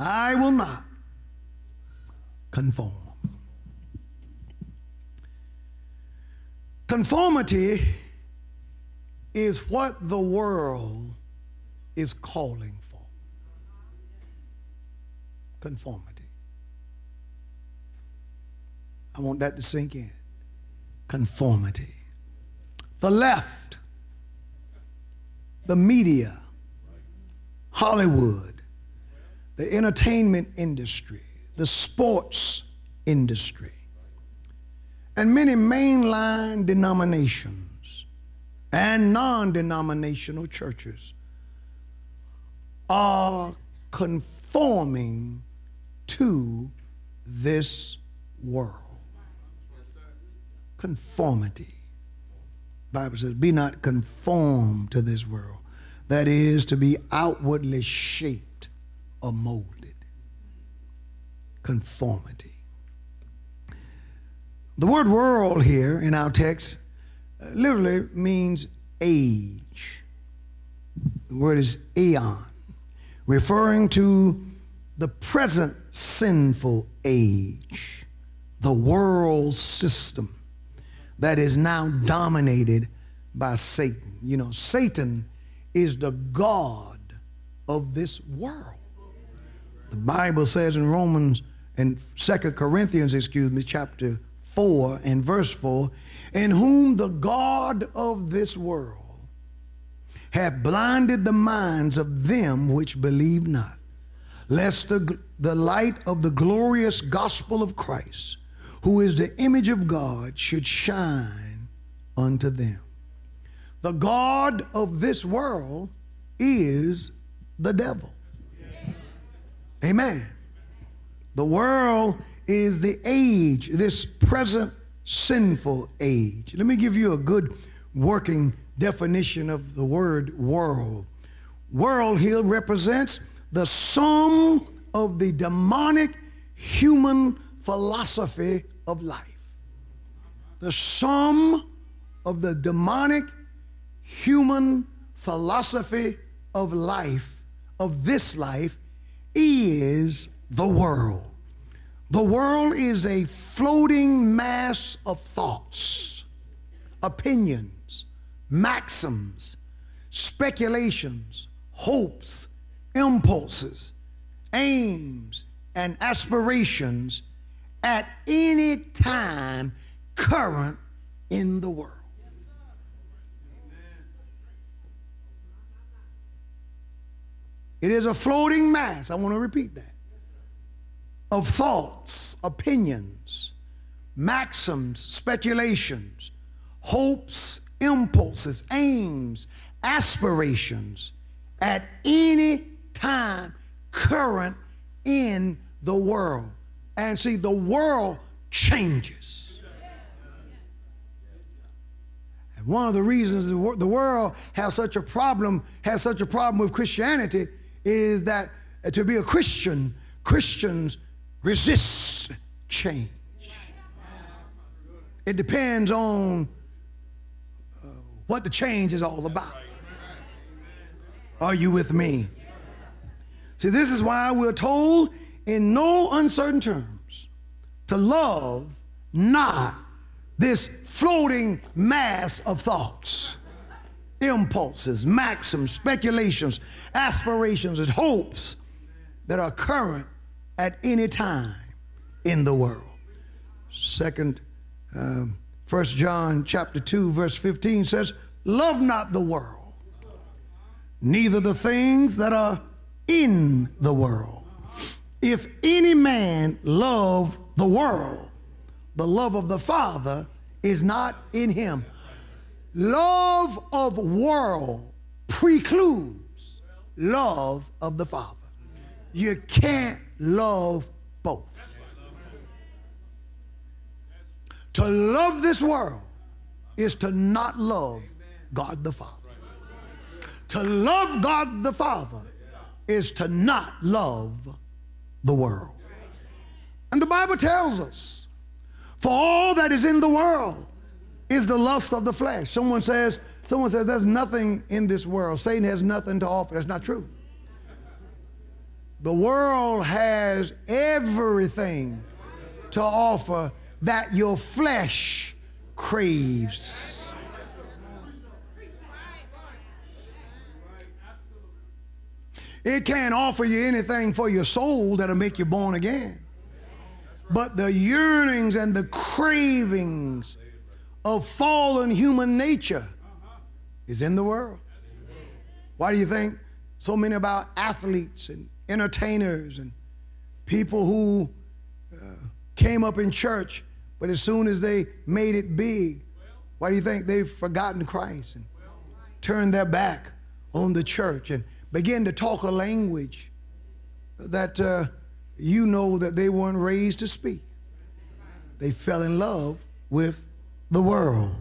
I will not conform. Conformity is what the world is calling for. Conformity. I want that to sink in. Conformity. The left, the media, Hollywood, the entertainment industry, the sports industry, and many mainline denominations and non denominational churches are conforming to this world. Conformity. Bible says, be not conformed to this world. That is to be outwardly shaped or molded. Conformity. The word world here in our text uh, literally means age. The word is aeon, referring to the present sinful age, the world system that is now dominated by Satan. You know, Satan is the God of this world. The Bible says in Romans and Second Corinthians, excuse me, chapter 4 and verse 4, in whom the God of this world hath blinded the minds of them which believe not, lest the, the light of the glorious gospel of Christ, who is the image of God, should shine unto them. The God of this world is the devil. Amen. The world is the age, this present sinful age. Let me give you a good working definition of the word world. World here represents the sum of the demonic human philosophy of life. The sum of the demonic human philosophy of life, of this life, is the world. The world is a floating mass of thoughts, opinions, maxims, speculations, hopes, impulses, aims, and aspirations at any time current in the world. It is a floating mass. I want to repeat that. Of thoughts, opinions, maxims, speculations, hopes, impulses, aims, aspirations at any time current in the world. And see, the world changes. And one of the reasons the world has such a problem, has such a problem with Christianity is that to be a Christian, Christians resist change. It depends on uh, what the change is all about. Are you with me? See, this is why we're told in no uncertain terms to love not this floating mass of thoughts impulses, maxims, speculations, aspirations, and hopes that are current at any time in the world. Second, um, First John chapter 2, verse 15 says, Love not the world, neither the things that are in the world. If any man love the world, the love of the Father is not in him. Love of world precludes love of the Father. You can't love both. To love this world is to not love God the Father. To love God the Father is to not love the world. And the Bible tells us, for all that is in the world, is the lust of the flesh. Someone says, someone says there's nothing in this world. Satan has nothing to offer. That's not true. The world has everything to offer that your flesh craves. It can't offer you anything for your soul that'll make you born again. But the yearnings and the cravings of fallen human nature is in the world. Why do you think so many about athletes and entertainers and people who uh, came up in church, but as soon as they made it big, why do you think they've forgotten Christ and turned their back on the church and begin to talk a language that uh, you know that they weren't raised to speak? They fell in love with the world.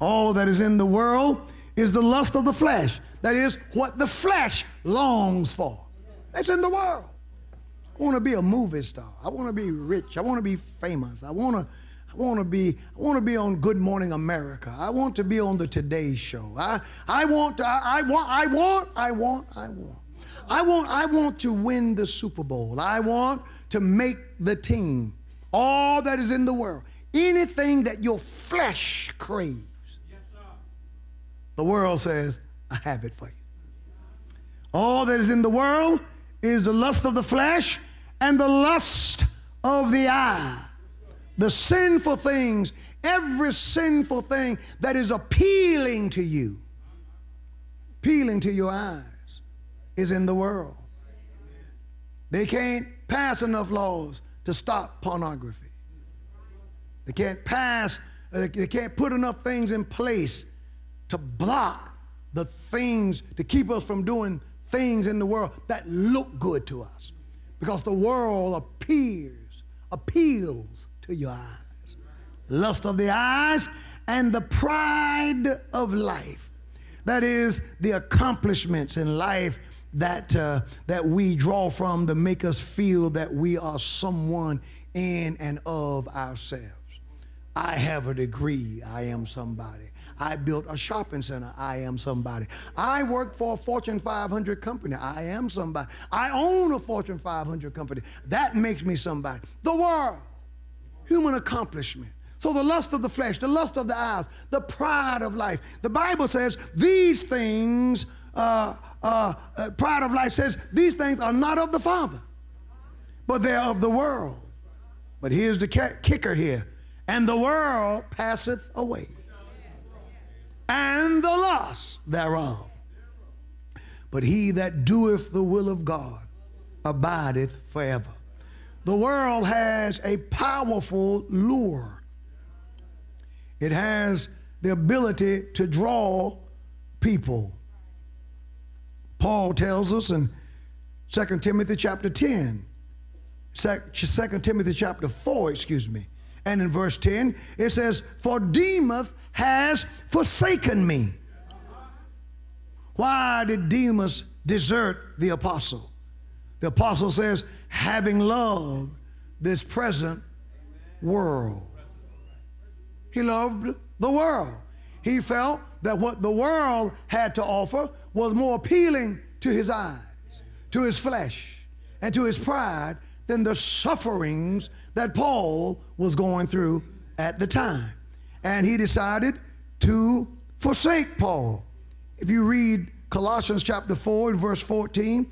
All that is in the world is the lust of the flesh. That is what the flesh longs for. That's in the world. I want to be a movie star. I want to be rich. I want to be famous. I want to I want to be I want to be on Good Morning America. I want to be on the Today Show. I I want I, I want I want I want I want. I want I want to win the Super Bowl. I want to make the team. All that is in the world. Anything that your flesh craves. the world says, I have it for you. All that is in the world is the lust of the flesh and the lust of the eye. The sinful things, every sinful thing that is appealing to you, appealing to your eyes, is in the world. They can't pass enough laws to stop pornography. They can't pass, they can't put enough things in place to block the things, to keep us from doing things in the world that look good to us. Because the world appears, appeals to your eyes. Lust of the eyes and the pride of life. That is the accomplishments in life that, uh, that we draw from to make us feel that we are someone in and of ourselves. I have a degree, I am somebody. I built a shopping center, I am somebody. I work for a Fortune 500 company, I am somebody. I own a Fortune 500 company, that makes me somebody. The world, human accomplishment. So the lust of the flesh, the lust of the eyes, the pride of life. The Bible says these things, uh, uh, uh, pride of life says these things are not of the Father, but they're of the world. But here's the kicker here and the world passeth away, and the loss thereof. But he that doeth the will of God abideth forever. The world has a powerful lure. It has the ability to draw people. Paul tells us in 2 Timothy chapter 10, 2 Timothy chapter 4, excuse me, and in verse 10, it says, For Demas has forsaken me. Why did Demas desert the apostle? The apostle says, having loved this present world. He loved the world. He felt that what the world had to offer was more appealing to his eyes, to his flesh, and to his pride than the sufferings that Paul was going through at the time. And he decided to forsake Paul. If you read Colossians chapter 4 and verse 14,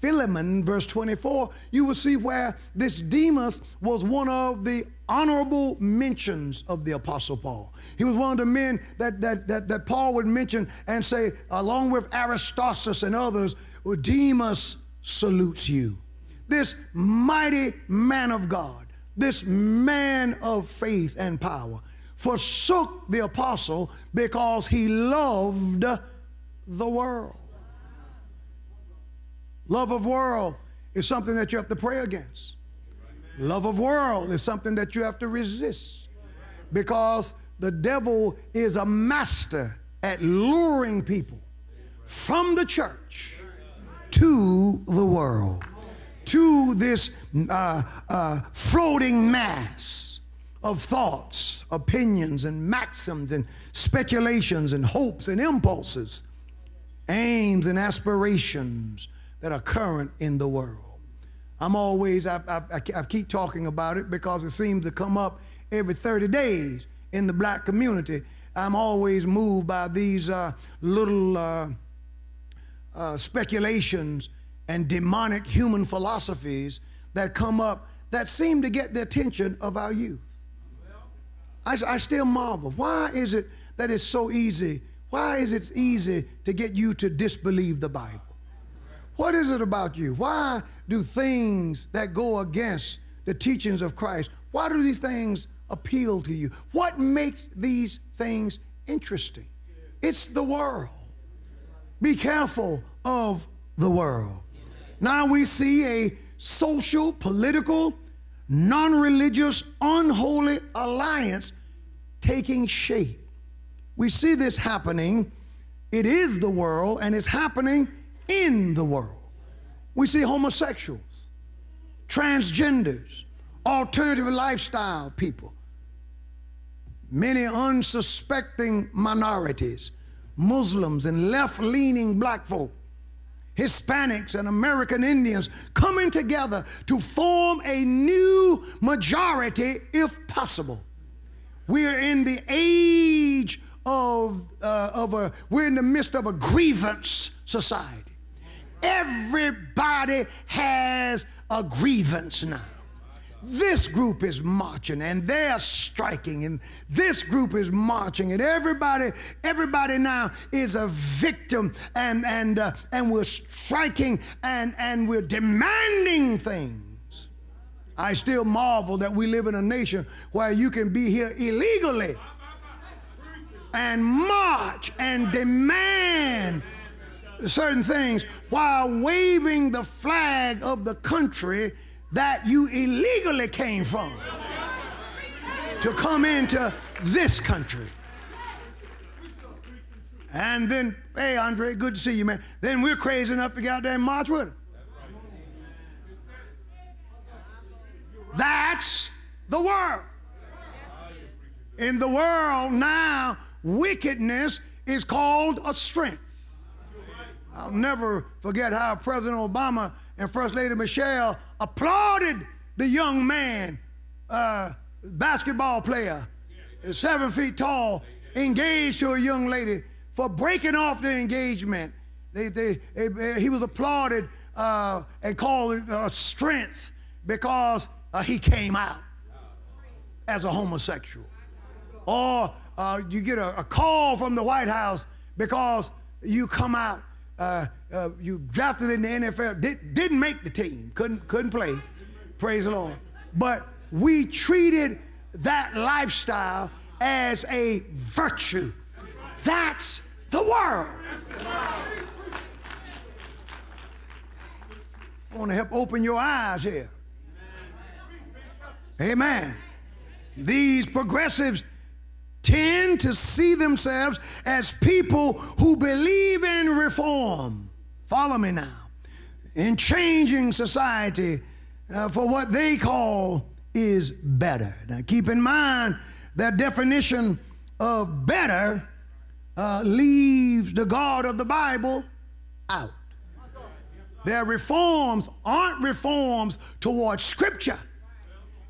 Philemon, verse 24, you will see where this Demas was one of the honorable mentions of the Apostle Paul. He was one of the men that, that, that, that Paul would mention and say, along with Aristarchus and others, Demas salutes you this mighty man of God, this man of faith and power, forsook the apostle because he loved the world. Love of world is something that you have to pray against. Love of world is something that you have to resist because the devil is a master at luring people from the church to the world to this uh, uh, floating mass of thoughts, opinions, and maxims, and speculations, and hopes, and impulses, aims, and aspirations that are current in the world. I'm always, I, I, I keep talking about it because it seems to come up every 30 days in the black community. I'm always moved by these uh, little uh, uh, speculations and demonic human philosophies that come up that seem to get the attention of our youth. I, I still marvel. Why is it that it's so easy? Why is it easy to get you to disbelieve the Bible? What is it about you? Why do things that go against the teachings of Christ, why do these things appeal to you? What makes these things interesting? It's the world. Be careful of the world. Now we see a social, political, non religious, unholy alliance taking shape. We see this happening. It is the world and it's happening in the world. We see homosexuals, transgenders, alternative lifestyle people, many unsuspecting minorities, Muslims and left leaning black folk, Hispanics and American Indians coming together to form a new majority if possible. We are in the age of, uh, of a, we're in the midst of a grievance society. Everybody has a grievance now. This group is marching and they're striking, and this group is marching, and everybody, everybody now is a victim, and and uh, and we're striking and and we're demanding things. I still marvel that we live in a nation where you can be here illegally and march and demand certain things while waving the flag of the country that you illegally came from to come into this country. And then, hey, Andre, good to see you, man. Then we're crazy enough to get out there and march with him. That's the world. In the world now, wickedness is called a strength. I'll never forget how President Obama and First Lady Michelle applauded the young man, uh, basketball player, seven feet tall, engaged to a young lady for breaking off the engagement. They, they, they he was applauded uh, and called uh, strength because uh, he came out as a homosexual. Or uh, you get a, a, call from the White House because you come out uh, uh, you drafted in the NFL, did, didn't make the team, couldn't, couldn't play. Praise the Lord. But we treated that lifestyle as a virtue. That's the world. I want to help open your eyes here. Amen. These progressives tend to see themselves as people who believe in reform. Follow me now. In changing society uh, for what they call is better. Now, keep in mind that definition of better uh, leaves the God of the Bible out. Their reforms aren't reforms towards Scripture.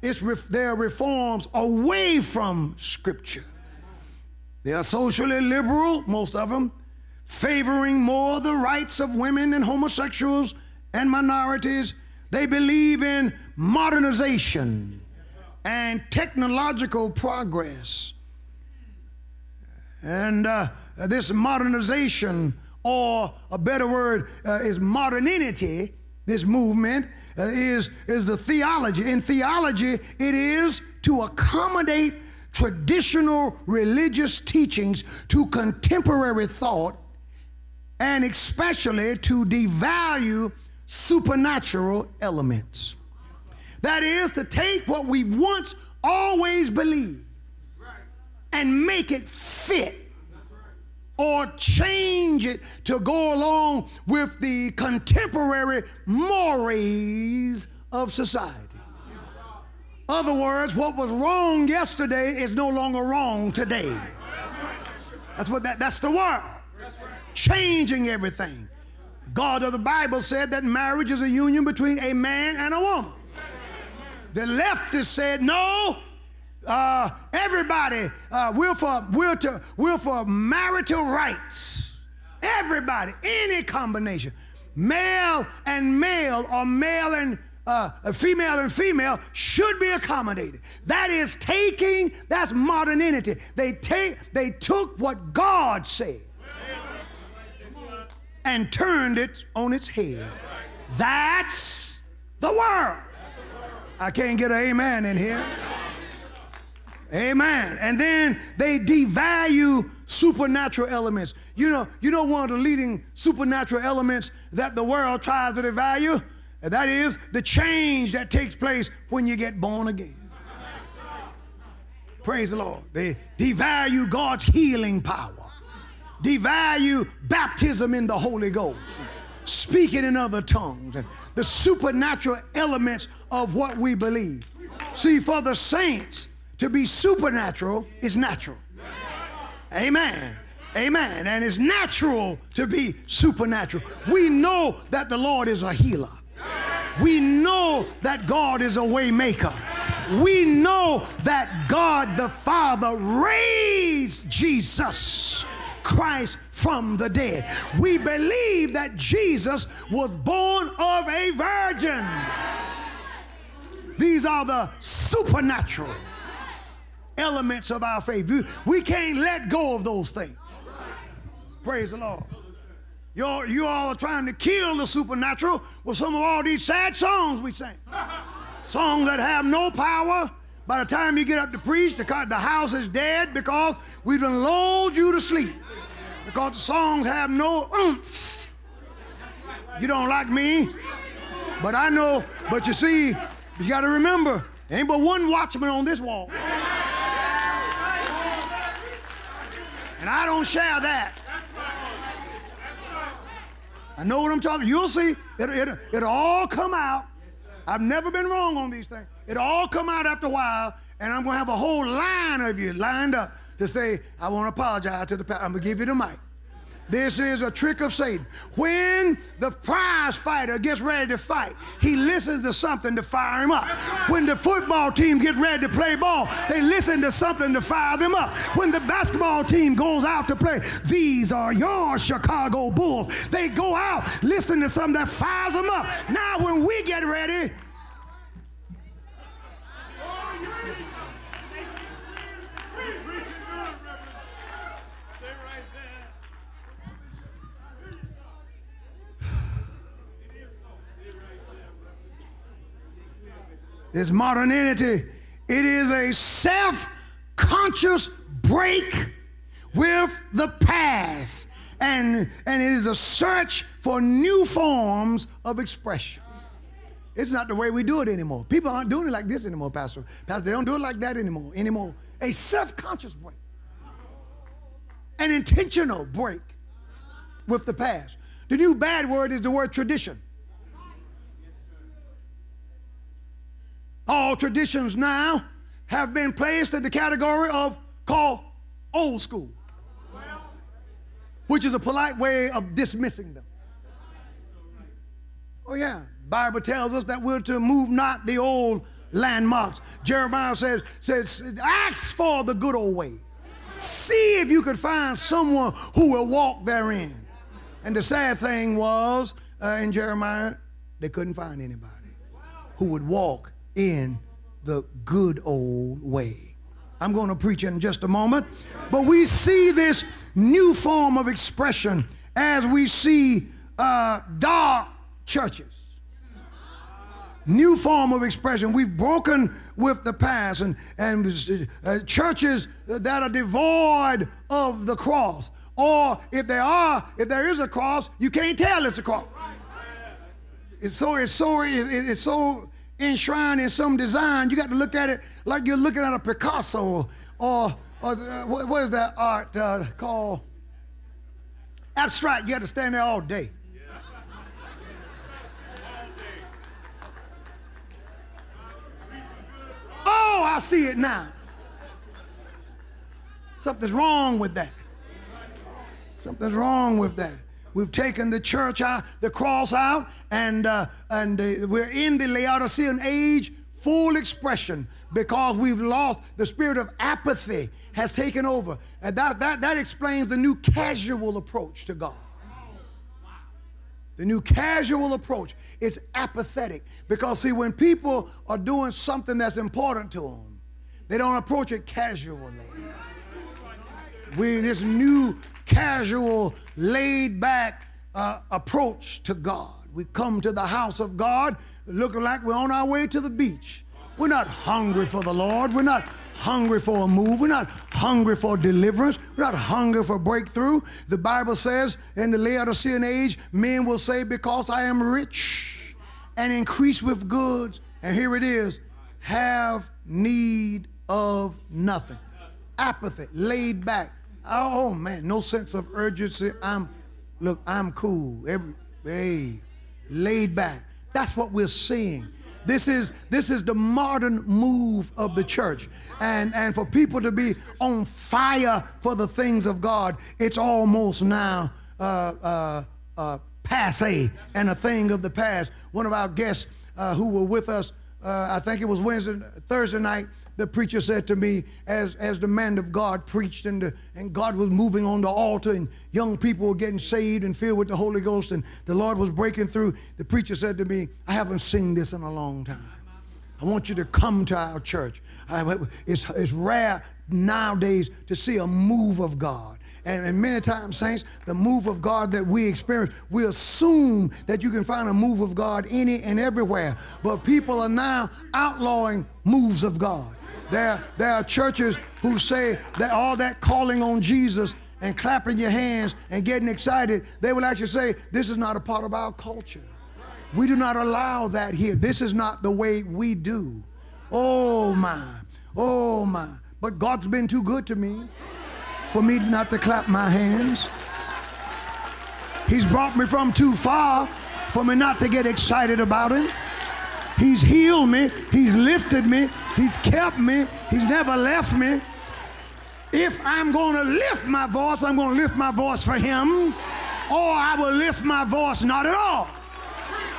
It's their reforms away from Scripture. They are socially liberal, most of them, favoring more the rights of women and homosexuals and minorities. They believe in modernization and technological progress. And uh, this modernization, or a better word, uh, is modernity, this movement, uh, is, is the theology. In theology, it is to accommodate traditional religious teachings to contemporary thought and especially to devalue supernatural elements. That is to take what we once always believed and make it fit or change it to go along with the contemporary mores of society. Other words, what was wrong yesterday is no longer wrong today. That's what that, that's the world. Changing everything. God of the Bible said that marriage is a union between a man and a woman. The leftists said, no, uh, everybody, uh, we're, for, we're, to, we're for marital rights. Everybody, any combination. Male and male, or male and uh, a female and female should be accommodated. That is taking, that's modernity. They, take, they took what God said and turned it on its head. That's the world. I can't get an amen in here. Amen. And then they devalue supernatural elements. You know, you know one of the leading supernatural elements that the world tries to devalue? And that is the change that takes place when you get born again. Praise the Lord. They devalue God's healing power, devalue baptism in the Holy Ghost, speaking in other tongues, and the supernatural elements of what we believe. See, for the saints, to be supernatural is natural. Amen. Amen. And it's natural to be supernatural. We know that the Lord is a healer. We know that God is a waymaker. We know that God the Father raised Jesus Christ from the dead. We believe that Jesus was born of a virgin. These are the supernatural elements of our faith. We can't let go of those things. Praise the Lord. You're, you all are trying to kill the supernatural with some of all these sad songs we sing. songs that have no power. By the time you get up to preach, the, the house is dead because we've been lulled you to sleep. Because the songs have no oomph. You don't like me, but I know. But you see, you got to remember, ain't but one watchman on this wall. And I don't share that. I know what I'm talking. You'll see. It, it, it'll all come out. I've never been wrong on these things. It'll all come out after a while, and I'm going to have a whole line of you lined up to say, I want to apologize to the pastor. I'm going to give you the mic. This is a trick of Satan. When the prize fighter gets ready to fight, he listens to something to fire him up. When the football team gets ready to play ball, they listen to something to fire them up. When the basketball team goes out to play, these are your Chicago Bulls. They go out, listen to something that fires them up. Now, when we get ready, this modernity, it is a self conscious break with the past. And, and it is a search for new forms of expression. It's not the way we do it anymore. People aren't doing it like this anymore, Pastor. Pastor, they don't do it like that anymore. Anymore. A self-conscious break. An intentional break with the past. The new bad word is the word tradition. All traditions now have been placed in the category of called old school, which is a polite way of dismissing them. Oh yeah, Bible tells us that we're to move not the old landmarks. Jeremiah says, says ask for the good old way. See if you could find someone who will walk therein. And the sad thing was, uh, in Jeremiah, they couldn't find anybody who would walk in the good old way. I'm going to preach in just a moment. But we see this new form of expression as we see uh, dark churches. New form of expression. We've broken with the past and, and uh, churches that are devoid of the cross. Or if they are, if there is a cross, you can't tell it's a cross. It's so, it's so, it's so enshrined in some design, you got to look at it like you're looking at a Picasso or, or uh, what is that art uh, called? Abstract. You got to stand there all day. Oh, I see it now. Something's wrong with that. Something's wrong with that. We've taken the church out, the cross out, and uh, and uh, we're in the Laodicean age, full expression, because we've lost the spirit of apathy has taken over, and that that that explains the new casual approach to God. The new casual approach is apathetic because see when people are doing something that's important to them, they don't approach it casually. We this new casual, laid back uh, approach to God. We come to the house of God looking like we're on our way to the beach. We're not hungry for the Lord. We're not hungry for a move. We're not hungry for deliverance. We're not hungry for breakthrough. The Bible says in the Laodicean age, men will say, Because I am rich and increase with goods, and here it is, have need of nothing. Apathy, laid back. Oh man, no sense of urgency. I'm look, I'm cool. Every hey, laid back. That's what we're seeing. This is this is the modern move of the church. And and for people to be on fire for the things of God, it's almost now uh, uh, uh, passe and a thing of the past. One of our guests uh, who were with us, uh, I think it was Wednesday, Thursday night, the preacher said to me as, as the man of God preached and, the, and God was moving on the altar and young people were getting saved and filled with the Holy Ghost and the Lord was breaking through, the preacher said to me, I haven't seen this in a long time. I want you to come to our church. It's, it's rare nowadays to see a move of God. And, and, many times, saints, the move of God that we experience, we assume that you can find a move of God any and everywhere. But people are now outlawing moves of God. There, there are churches who say that all that calling on Jesus and clapping your hands and getting excited, they will actually say, This is not a part of our culture. We do not allow that here. This is not the way we do. Oh my, oh my. But God's been too good to me for me not to clap my hands. He's brought me from too far for me not to get excited about it. He's healed me. He's lifted me. He's kept me. He's never left me. If I'm going to lift my voice, I'm going to lift my voice for Him, or I will lift my voice not at all.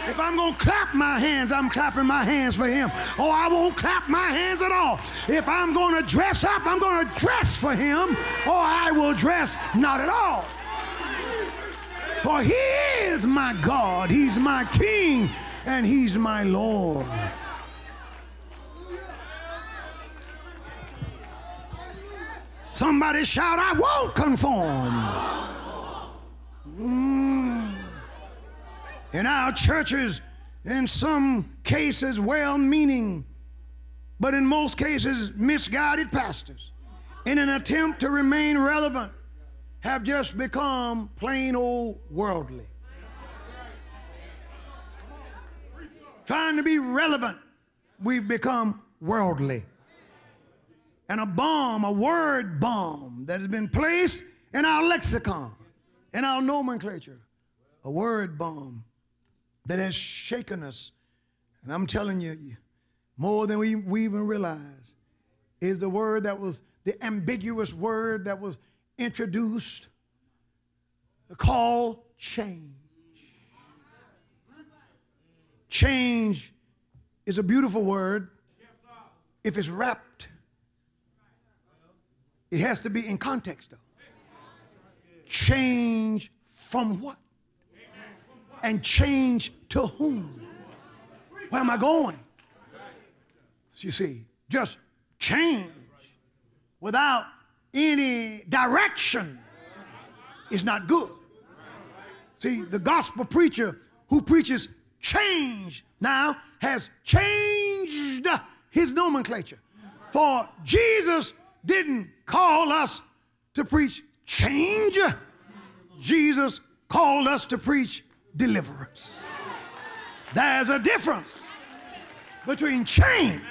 If I'm going to clap my hands, I'm clapping my hands for Him, or I won't clap my hands at all. If I'm going to dress up, I'm going to dress for Him, or I will dress not at all. For He is my God, He's my King, and He's my Lord. Somebody shout, I won't conform. Mm. In our churches, in some cases, well meaning, but in most cases, misguided pastors, in an attempt to remain relevant, have just become plain old worldly. Trying to be relevant, we've become worldly and a bomb, a word bomb that has been placed in our lexicon, in our nomenclature, a word bomb that has shaken us. And I'm telling you, more than we, we even realize, is the word that was the ambiguous word that was introduced, the call change. Change is a beautiful word if it's wrapped it has to be in context, though. Change from what? And change to whom? Where am I going? You see, just change without any direction is not good. See, the gospel preacher who preaches change now has changed his nomenclature. For Jesus didn't call us to preach change. Jesus called us to preach deliverance. There's a difference between change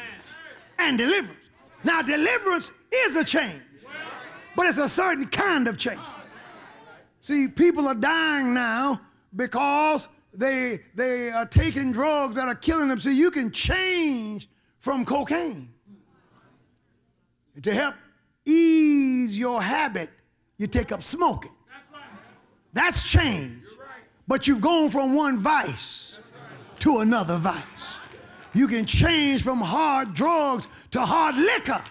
and deliverance. Now, deliverance is a change, but it's a certain kind of change. See, people are dying now because they, they are taking drugs that are killing them. So you can change from cocaine to help ease your habit, you take up smoking. That's change. but you've gone from one vice to another vice. You can change from hard drugs to hard liquor.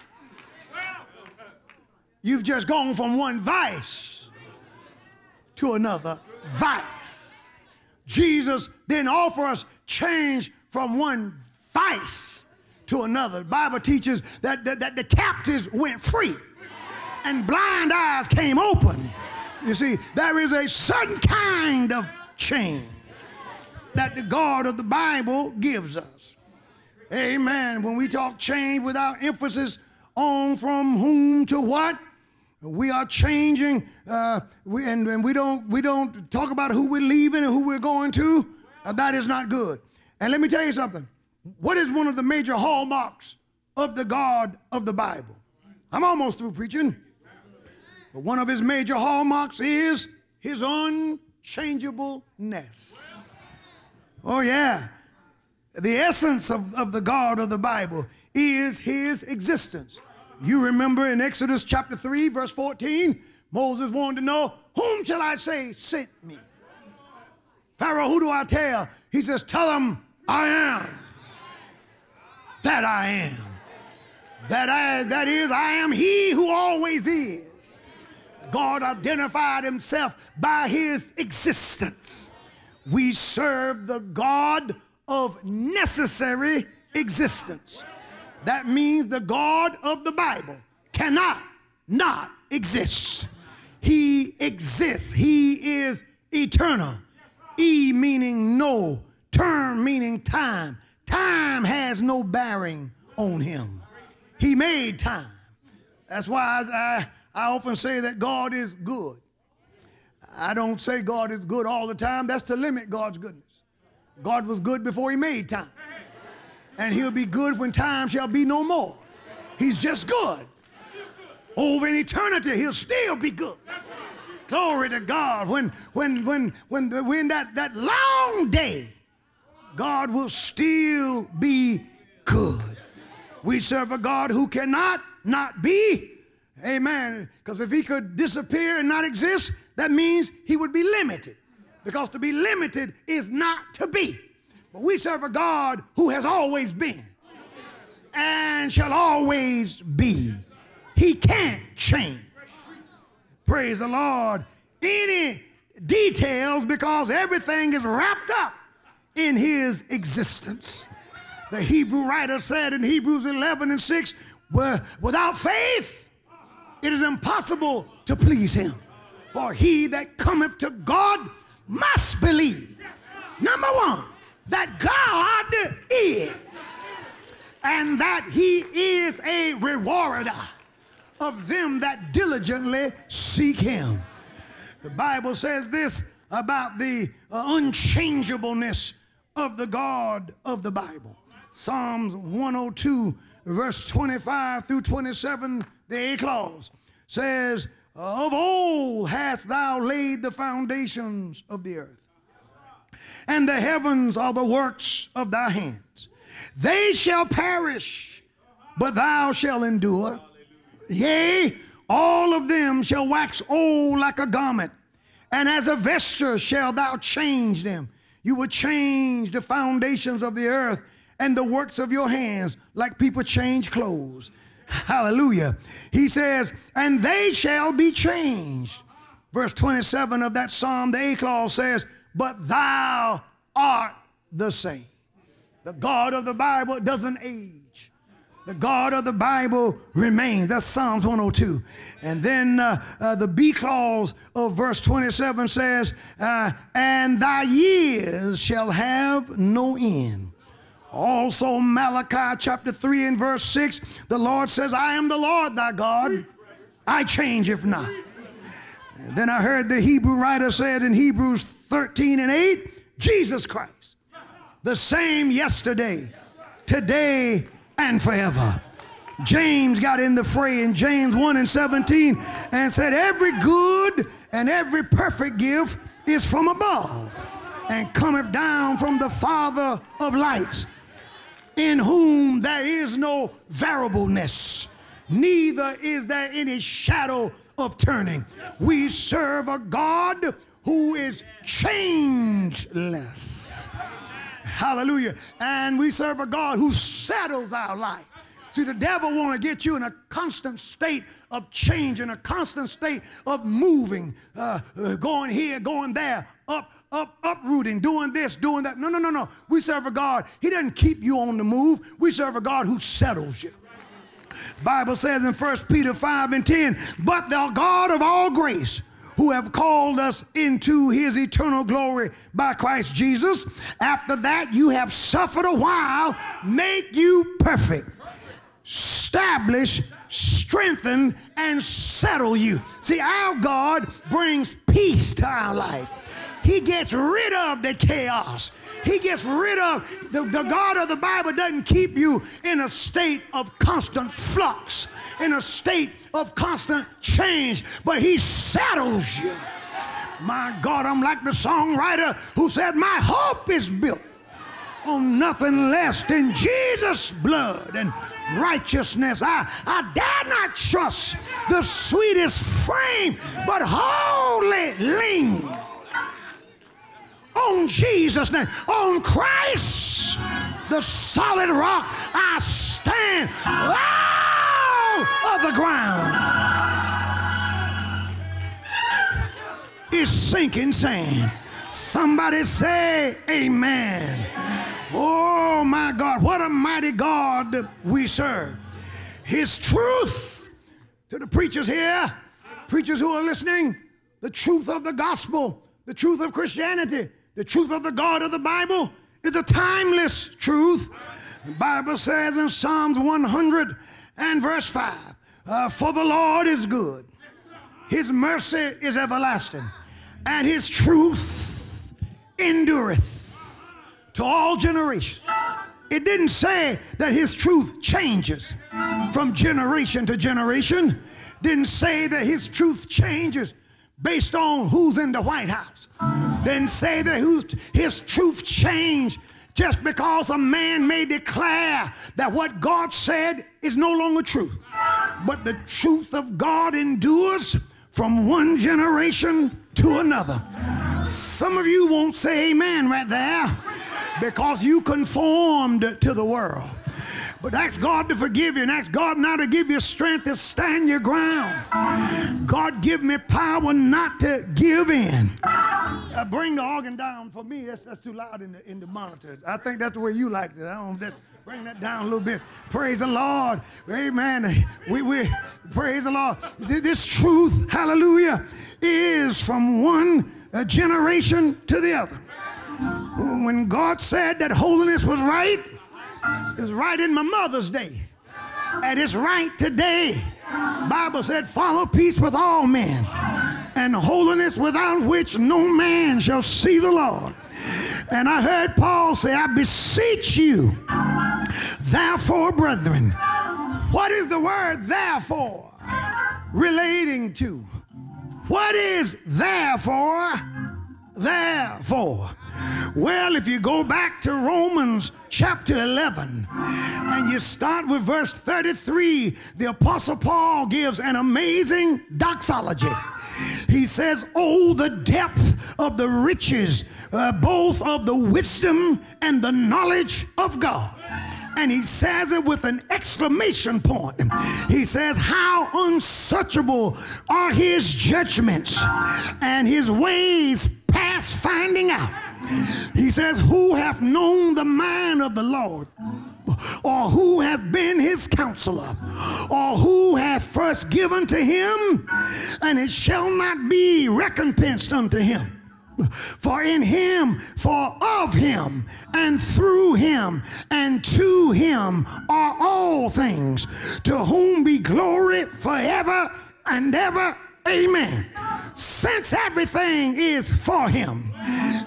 You've just gone from one vice to another vice. Jesus didn't offer us change from one vice to another. The Bible teaches that, that, that the captives went free and blind eyes came open. You see, there is a certain kind of change that the God of the Bible gives us. Amen. When we talk change without emphasis on from whom to what, we are changing, uh, we, and, and, we don't we don't talk about who we're leaving and who we're going to. Uh, that is not good. And let me tell you something. What is one of the major hallmarks of the God of the Bible? I'm almost through preaching. But one of his major hallmarks is his unchangeableness. Oh, yeah. The essence of, of the God of the Bible is his existence. You remember in Exodus chapter 3, verse 14, Moses wanted to know, Whom shall I say sent me? Pharaoh, who do I tell? He says, Tell them I am. That I am. That I that is, I am he who always is. God identified himself by his existence. We serve the God of necessary existence. That means the God of the Bible cannot not exist. He exists. He is eternal. E meaning no, term meaning time. Time has no bearing on him. He made time. That's why I, I, often say that God is good. I don't say God is good all the time. That's to limit God's goodness. God was good before he made time and he'll be good when time shall be no more. He's just good. Over in eternity, he'll still be good. Glory to God. When when when when the, when that, that long day, God will still be good. We serve a God who cannot not be. Amen. Because if he could disappear and not exist, that means he would be limited. Because to be limited is not to be. But we serve a God who has always been and shall always be. He can't change. Praise the Lord. Any details because everything is wrapped up in his existence. The Hebrew writer said in Hebrews 11 and 6 without faith, it is impossible to please him. For he that cometh to God must believe. Number one, that God is and that he is a rewarder of them that diligently seek him. The Bible says this about the uh, unchangeableness of the God of the Bible. Psalms 102, verse 25 through 27, the A clause says, Of old hast thou laid the foundations of the earth and the heavens are the works of thy hands. They shall perish, but thou shalt endure. Yea, all of them shall wax old like a garment, and as a vesture shall thou change them. You will change the foundations of the earth and the works of your hands like people change clothes. Hallelujah. He says, and they shall be changed. Verse 27 of that psalm, the A clause says, but thou art the same. The God of the Bible doesn't age. The God of the Bible remains. That's Psalms 102. And then uh, uh, the B clause of verse 27 says, uh, And thy years shall have no end. Also, Malachi chapter 3 and verse 6, the Lord says, I am the Lord thy God. I change if not. And then I heard the Hebrew writer said in Hebrews 13 and 8, Jesus Christ, the same yesterday, today, and forever. James got in the fray in James 1 and 17 and said, Every good and every perfect gift is from above and cometh down from the Father of lights, in whom there is no variableness, neither is there any shadow of turning. We serve a God who is changeless. Hallelujah. And we serve a God who settles our life. See, the devil want to get you in a constant state of change, in a constant state of moving, uh, uh, going here, going there, up, up, uprooting, doing this, doing that. No, no, no, no. We serve a God. He doesn't keep you on the move. We serve a God who settles you. Bible says in 1 Peter 5 and 10, but the God of all grace, who have called us into his eternal glory by Christ Jesus. After that, you have suffered a while, make you perfect, establish, strengthen, and settle you. See, our God brings peace to our life. He gets rid of the chaos. He gets rid of the, the God of the Bible doesn't keep you in a state of constant flux, in a state of constant change, but He settles you. My God, I'm like the songwriter who said, My hope is built on nothing less than Jesus' blood and righteousness. I, I dare not trust the sweetest frame, but wholly lean on Jesus' name, on Christ, the solid rock, I stand. All of the ground is sinking sand. Somebody say, Amen. Oh my God, what a mighty God we serve. His truth to the preachers here, preachers who are listening, the truth of the gospel, the truth of Christianity, the truth of the God of the Bible is a timeless truth. The Bible says in Psalms 100 and verse 5 uh, For the Lord is good, his mercy is everlasting, and his truth endureth to all generations. It didn't say that his truth changes from generation to generation. Didn't say that his truth changes based on who's in the White House. Didn't say that his truth changed just because a man may declare that what God said is no longer true. But the truth of God endures from one generation to another. Some of you won't say amen right there because you conformed to the world. But ask God to forgive you and ask God now to give you strength to stand your ground. God, give me power not to give in. Uh, bring the organ down for me. That's, that's too loud in the, in the monitor. I think that's the way you like it. I don't that, bring that down a little bit. Praise the Lord. Amen. We, we praise the Lord. This truth, hallelujah, is from one uh, generation to the other. When God said that holiness was right, it's right in my mother's day. And it's right today. Bible said, follow peace with all men and holiness without which no man shall see the Lord. And I heard Paul say, I beseech you, therefore, brethren. What is the word therefore relating to? What is therefore? Therefore. Well, if you go back to Romans chapter 11 and you start with verse 33, the Apostle Paul gives an amazing doxology. He says, Oh, the depth of the riches, uh, both of the wisdom and the knowledge of God. And he says it with an exclamation point. He says, How unsearchable are his judgments and his ways past finding out. He says, Who hath known the mind of the Lord? Or who hath been his counselor? Or who hath first given to him? And it shall not be recompensed unto him. For in him, for of him, and through him, and to him are all things, to whom be glory forever and ever. Amen. Since everything is for him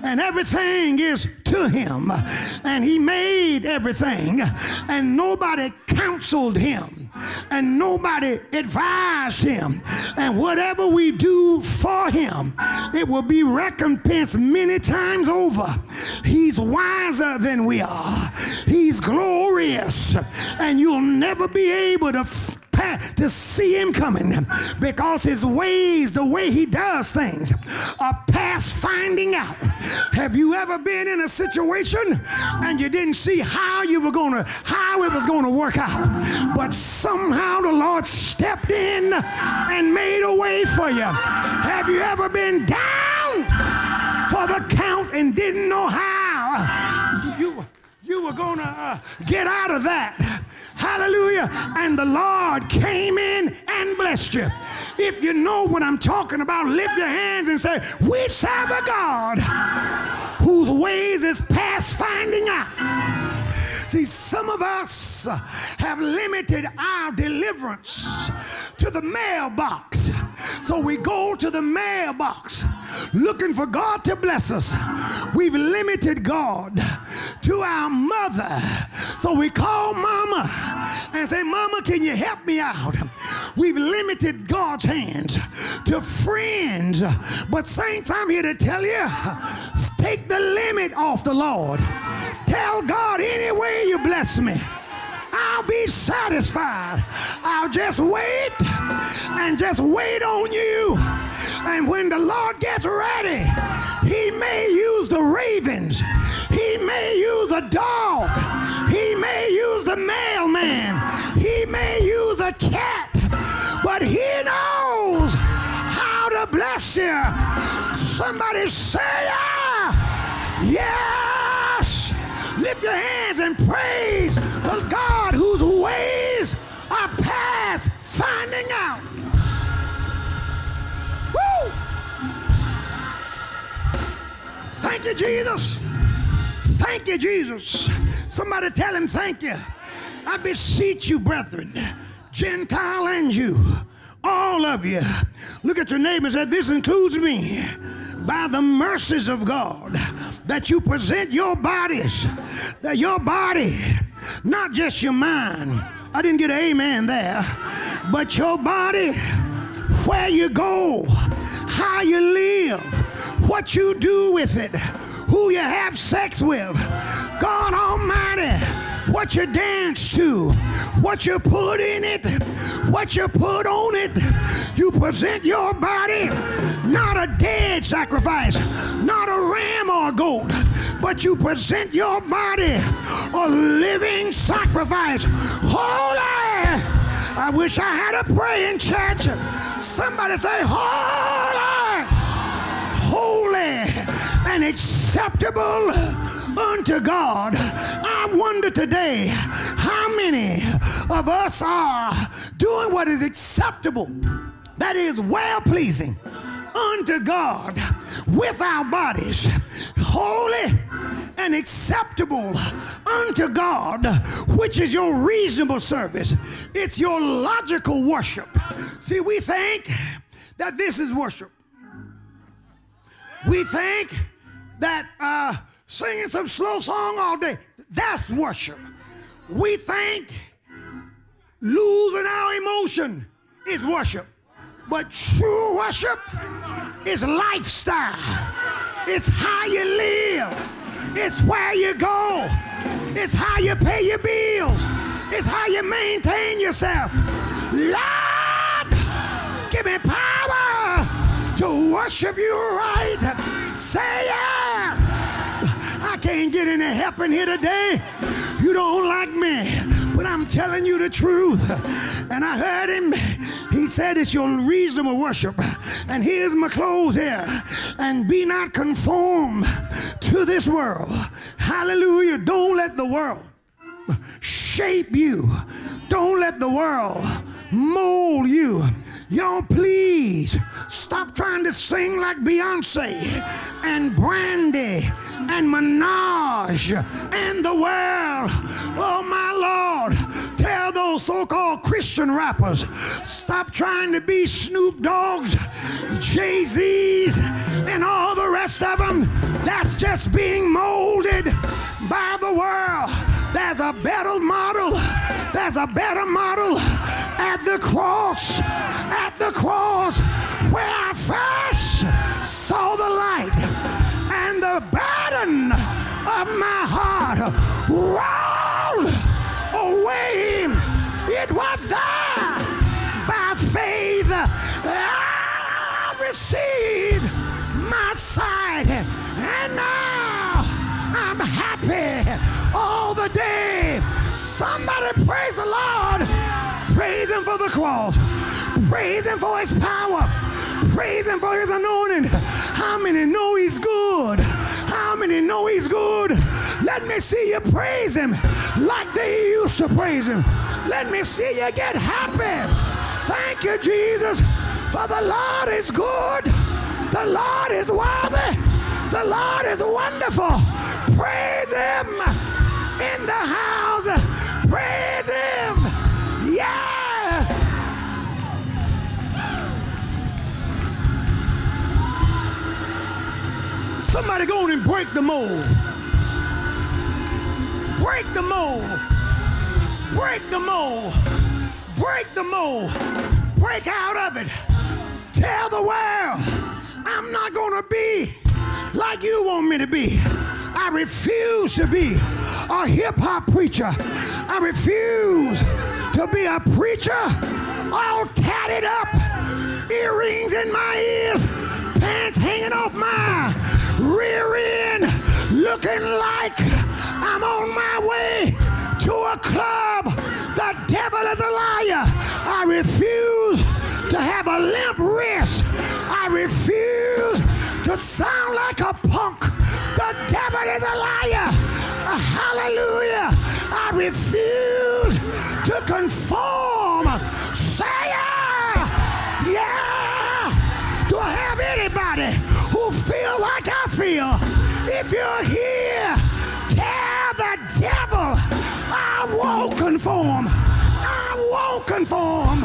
and everything is to him, and he made everything, and nobody counseled him, and nobody advised him, and whatever we do for him, it will be recompensed many times over. He's wiser than we are, he's glorious, and you'll never be able to glad to see him coming because his ways, the way he does things, are past finding out. Have you ever been in a situation and you didn't see how you were to, how it was to work out, but somehow the Lord stepped in and made a way for you? Have you ever been down for the count and didn't know how? You, you were to uh, get out of that. Hallelujah. And the Lord came in and blessed you. If you know what I'm talking about, lift your hands and say, We serve a God whose ways is past finding out. See, some of us have limited our deliverance to the mailbox. So we go to the mailbox looking for God to bless us. We've limited God to our mother. So we call mama and say, Mama, can you help me out? We've limited God's hands to friends. But, saints, I'm here to tell you take the limit off the Lord. Tell God, any way you bless me. I'll be satisfied. I'll just wait and just wait on you. And when the Lord gets ready, He may use the ravens, He may use a dog, He may use the mailman, He may use a cat, but He knows how to bless you. Somebody say, ah, yeah. Yes. Lift your hands and praise the God whose ways are past finding out. Woo! Thank you, Jesus. Thank you, Jesus. Somebody tell him thank you. I beseech you, brethren, Gentile and Jew, all of you. Look at your neighbor and say, This includes me. By the mercies of God, that you present your bodies, that your body, not just your mind. I didn't get an amen there, but your body, where you go, how you live, what you do with it, who you have sex with. God Almighty, what you dance to, what you put in it, what you put on it. You present your body, not a dead sacrifice, not a ram or a goat, but you present your body a living sacrifice. Holy! I wish I had a praying church. Somebody say, Holy! Holy and acceptable unto God. I wonder today how many of us are doing what is acceptable, that is well pleasing unto God with our bodies, holy and acceptable unto God, which is your reasonable service. It's your logical worship. See, we think that this is worship. We think that uh, singing some slow song all day, that's worship. We think losing our emotion is worship. But true worship is lifestyle. It's how you live. It's where you go. It's how you pay your bills. It's how you maintain yourself. Lord, give me power to worship you right. Say yeah. Can't get any help in here today. You don't like me but I'm telling you the truth. And I heard him. He said, It's your reasonable worship. And here's my clothes here. And be not conformed to this world. Hallelujah. Don't let the world shape you. Don't let the world mold you. Y'all, please stop trying to sing like Beyonce and Brandy and Minaj in the world. Oh, my Lord. Tell those so called Christian rappers stop trying to be Snoop Doggs, Jay Z's, and all the rest of them. That's just being molded by the world. There's a better model. There's a better model at the cross, at the cross where I first saw the light and the of my heart rolled away. It was there by faith I received my sight, and now I'm happy all the day. Somebody praise the Lord. Praise Him for the cross. Praise Him for His power. Praise Him for His anointing. How many know He's good? Many know He's good? Let me see you praise Him like they used to praise Him. Let me see you get happy. Thank you, Jesus, for the Lord is good. The Lord is worthy. The Lord is wonderful. Praise Him in the house. Praise Him. Yeah. Somebody go on and break the mold. Break the mold. Break the mold. Break the mold. Break out of it. Tell the world, I'm not going to be like you want me to be. I refuse to be a hip hop preacher. I refuse to be a preacher all tatted up, earrings in my ears, pants hanging off my rear end, looking like I'm on my way to a club. The devil is a liar. I refuse to have a limp wrist. I refuse to sound like a punk. The devil is a liar. Hallelujah. I refuse to conform. Say yeah. Yeah. Do I have anybody who feel like I feel? If you're here, tell the devil I won't conform. I won't conform.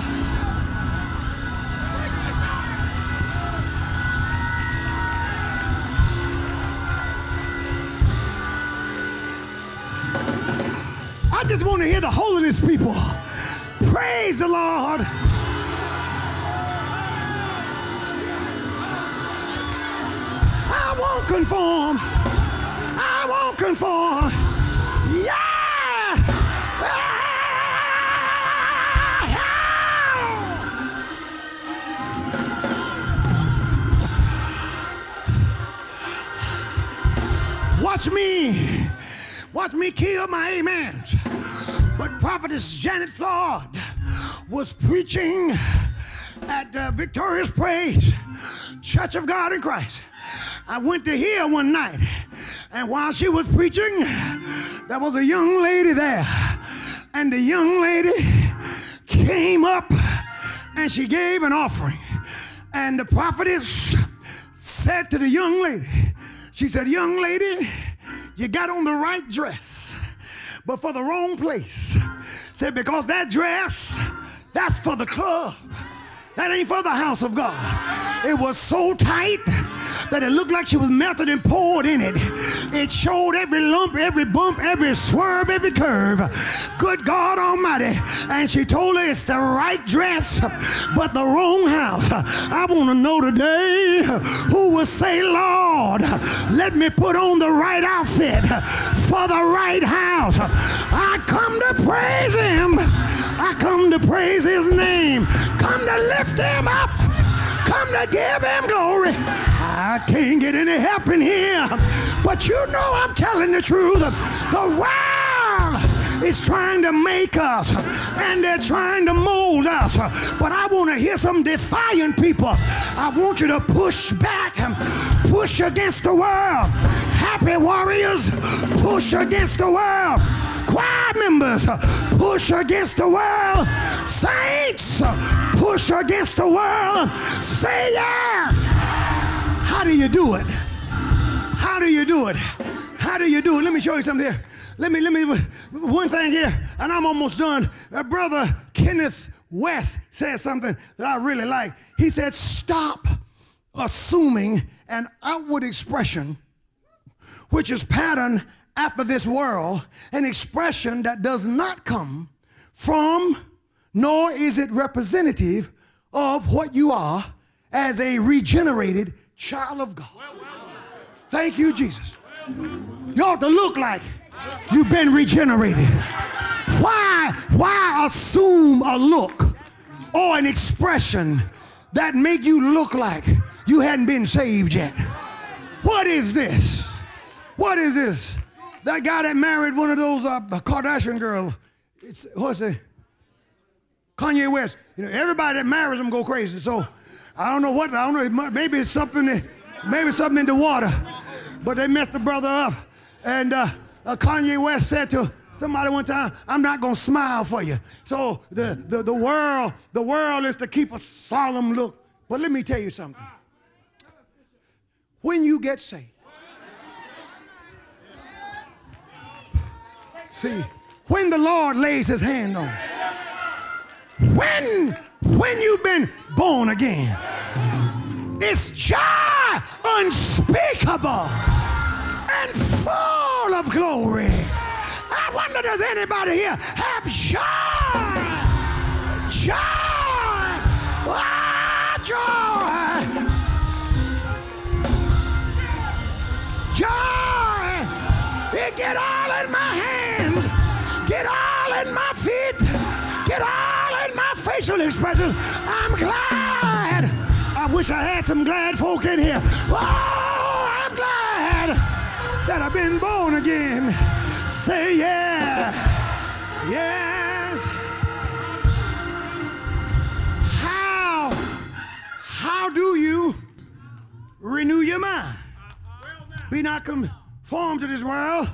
I just want to hear the holiness people. Praise the Lord. Won't conform. I won't conform. Yeah! Watch me. Watch me kill my amens. But prophetess Janet Floyd was preaching at uh, Victorious Praise Church of God in Christ. I went to hear one night, and while she was preaching, there was a young lady there. And the young lady came up and she gave an offering. And the prophetess said to the young lady, She said, Young lady, you got on the right dress, but for the wrong place. Said, Because that dress, that's for the club. That ain't for the house of God. It was so tight that it looked like she was melted and poured in it. It showed every lump, every bump, every swerve, every curve. Good God Almighty. And she told her it's the right dress, but the wrong house. I want to know today who will say, Lord, let me put on the right outfit for the right house. I come to praise him. I come to praise his name. Come to lift him up. Come to give him glory. Can't get any help in here. But you know I'm telling the truth. The world is trying to make us and they're trying to mold us. But I want to hear some defiant people. I want you to push back, push against the world. Happy warriors, push against the world choir members push against the world. Saints push against the world. Say yeah. How do you do it? How do you do it? How do you do it? Let me show you something here. Let me, let me, one thing here, and I'm almost done. Uh, brother Kenneth Wuest said something that I really like. He said, Stop assuming an outward expression which is patterned after this world, an expression that does not come from, nor is it representative of what you are as a regenerated child of God. Thank you, Jesus. You ought to look like you've been regenerated. Why, why assume a look or an expression that make you look like you hadn't been saved yet? What is this? What is this? that guy that married one of those uh, Kardashian girls, it's what's it? Kanye West. You know, everybody that marries him go crazy. So I don't know what. I don't know. Maybe it's something. Maybe something in the water. But they messed the brother up. And uh, uh, Kanye West said to somebody one time, "I'm not gonna smile for you." So the, the the world the world is to keep a solemn look. But let me tell you something. When you get saved, see, when the Lord lays His hand on. When when you've been born again. It's joy unspeakable and full of glory. I wonder does anybody here have joy? Joy! Ah, joy! Facial expressions. I'm glad. I wish I had some glad folk in here. Oh, I'm glad that I've been born again. Say yeah. Yes. How how do you renew your mind? Be not conformed to this world,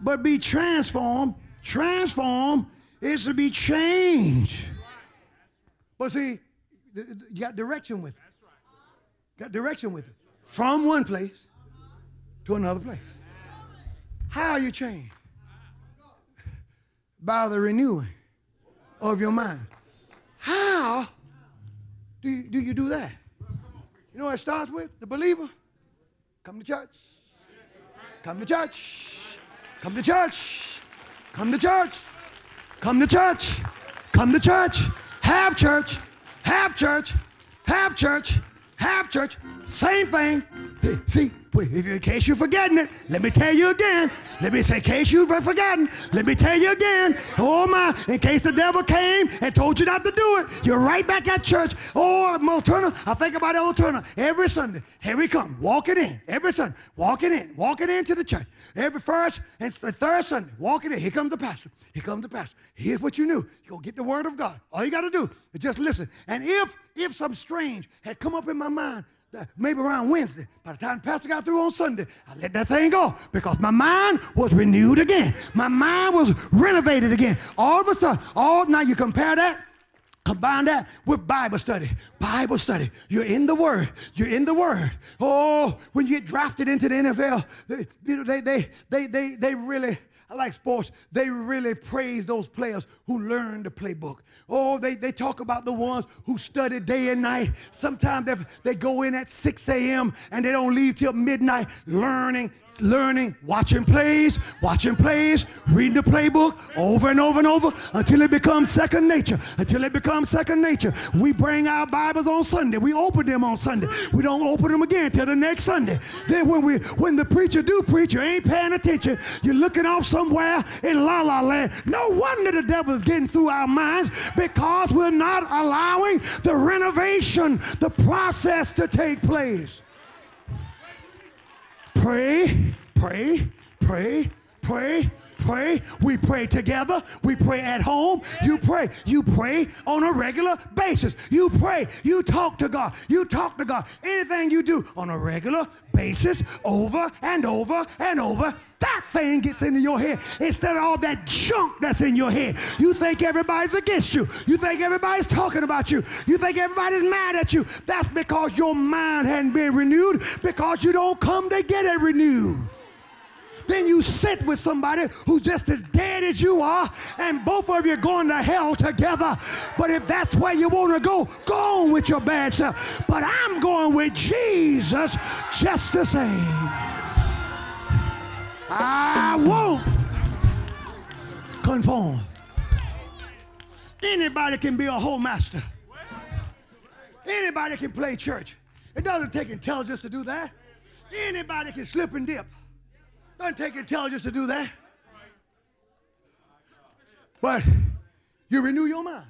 but be transformed. Transformed is to be changed. But see, you got direction with it. Got direction with it. From one place to another place. How are you change? By the renewing of your mind. How do you, do you do that? You know what it starts with? The believer. Come to church. Come to church. Come to church. Come to church. Come to church. Come to church. Have church. Have church. Have church. Have church. Same thing. See, in case you're forgetting it, let me tell you again. Let me say, in case you've forgotten, let me tell you again. Oh my, in case the devil came and told you not to do it, you're right back at church. Oh, Mo Turner, I think about Elder Turner every Sunday. Here we come, walking in every Sunday, walking in, walking into the church. Every first and third Sunday, walking in. Here comes the pastor. Here comes the pastor. Here's what you knew. You go get the word of God. All you got to do is just listen. And if if something strange had come up in my mind maybe around Wednesday. By the time the pastor got through on Sunday, I let that thing go because my mind was renewed again. My mind was renovated again. All of a sudden, all now you compare that. Combine that with Bible study. Bible study. You're in the Word. You're in the Word. Oh, when you get drafted into the NFL, they, they, they, they, they, they really, I like sports, they really praise those players who learn the playbook. Oh, they, they talk about the ones who study day and night. Sometimes they, they go in at 6 a.m. and they don't leave till midnight learning, learning, watching plays, watching plays, reading the playbook over and over and over until it becomes second nature. Until it becomes second nature. We bring our Bibles on Sunday. We open them on Sunday. We don't open them again till the next Sunday. Then when we when the preacher do preach, you ain't paying attention. You're looking off somewhere in la la land. No wonder the devil is getting through our minds because we're not allowing the renovation, the process to take place. Pray, pray, pray, pray, pray. We pray together. We pray at home. You pray. You pray on a regular basis. You pray. You talk to God. You talk to God. Anything you do on a regular basis, over and over and over that thing gets into your head instead of all that junk that's in your head. You think everybody's against you. You think everybody's talking about you. You think everybody's mad at you. That's because your mind hadn't been renewed because you don't come to get it renewed. Then you sit with somebody who's just as dead as you are, and both of you are going to hell together. But if that's where you want to go, go on with your bad self. But I'm going with Jesus just the same. I won't conform. Anybody can be a whole master. Anybody can play church. It doesn't take intelligence to do that. Anybody can slip and dip. Doesn't take intelligence to do that. But you renew your mind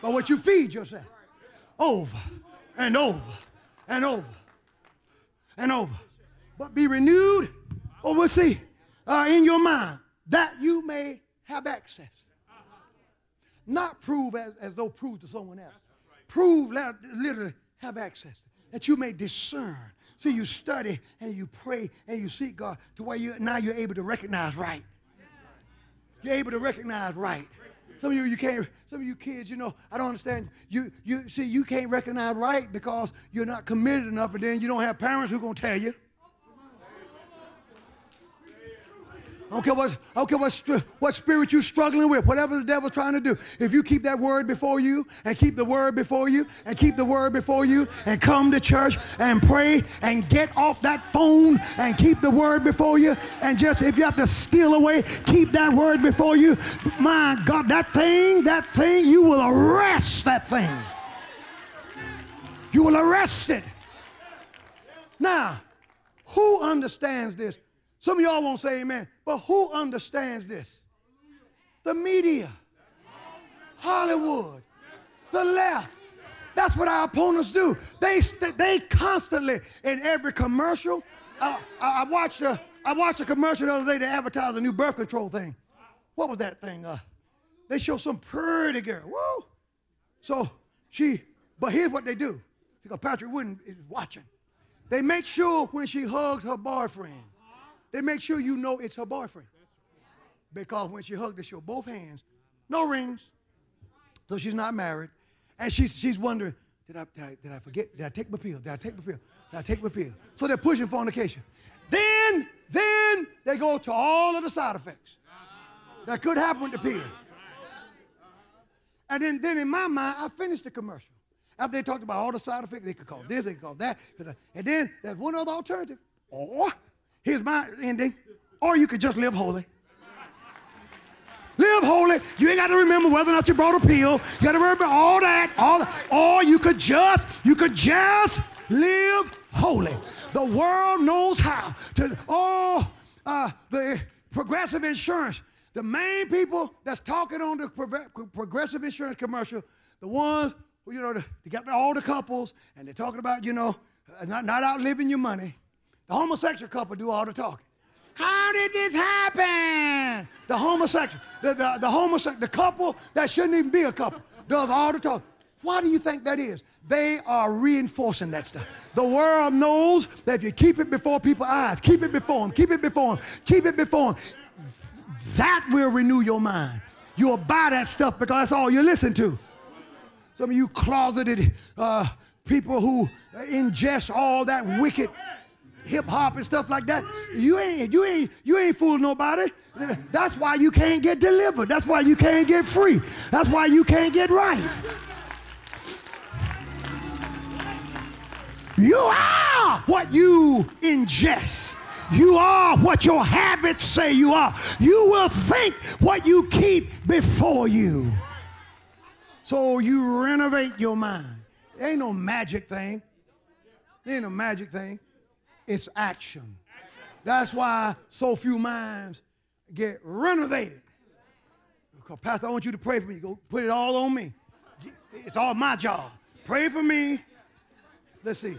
by what you feed yourself over and over and over and over. But be renewed Oh, we'll see. uh, in your mind that you may have access. Not prove as, as though prove to someone else. Prove, literally, have access. That you may discern. So you study and you pray and you seek God to where you now you're able to recognize right. You're able to recognize right. Some of you, you can't, some of you kids, you know, I don't understand. You, you see, you can't recognize right because you're not committed enough, and then you don't have parents who are to tell you. I don't care what, I don't care what, what spirit you're struggling with, whatever the devil's trying to do. If you keep that word before you and keep the word before you and keep the word before you and come to church and pray and get off that phone and keep the word before you and just if you have to steal away, keep that word before you. My God, that thing, that thing, you will arrest that thing. You will arrest it. Now, who understands this? Some of y'all won't say amen, but who understands this? The media, Hollywood, the left. That's what our opponents do. They, they constantly, in every commercial, I, I, watched a, I watched a commercial the other day to advertise a new birth control thing. What was that thing? Uh, they show some pretty girl. Whoa. So she, but here's what they do. Because Patrick Wooden is watching. They make sure when she hugs her boyfriend, they make sure you know it's her boyfriend. Because when she hugged, they show both hands, no rings, so she's not married. And she's, she's wondering, did I, did, I, did I forget? Did I take my pill? Did I take my pill? Did I take my pill? So they're pushing fornication. Then, then they go to all of the side effects that could happen with the pill. And then, then in my mind, I finished the commercial. After they talked about all the side effects, they could call this, they could call that. And then there's one other alternative. Or Here's my ending. Or you could just live holy. Live holy. You ain't got to remember whether or not you brought a pill. You got to remember all that, all that. Or you could just, you could just live holy. The world knows how to. Oh, uh, the progressive insurance. The main people that's talking on the progressive insurance commercial, the ones you know, they got all the couples and they're talking about, you know, not, not outliving your money. The homosexual couple do all the talking. How did this happen? The homosexual, the, the, the homosexual, the couple that shouldn't even be a couple does all the talking. Why do you think that is? They are reinforcing that stuff. The world knows that if you keep it before people's eyes, keep it before them, keep it before them, keep it before them, that will renew your mind. You'll buy that stuff because that's all you listen to. Some of you closeted uh, people who ingest all that wicked hip hop and stuff like that. You ain't, you ain't, you ain't fooling nobody. That's why you can't get delivered. That's why you can't get free. That's why you can't get right. You are what you ingest. You are what your habits say you are. You will think what you keep before you. So you renovate your mind. ain't no magic thing. ain't no magic thing. It's action. That's why so few minds get renovated. Because, Pastor, I want you to pray for me. Go put it all on me. It's all my job. Pray for me. Let's see.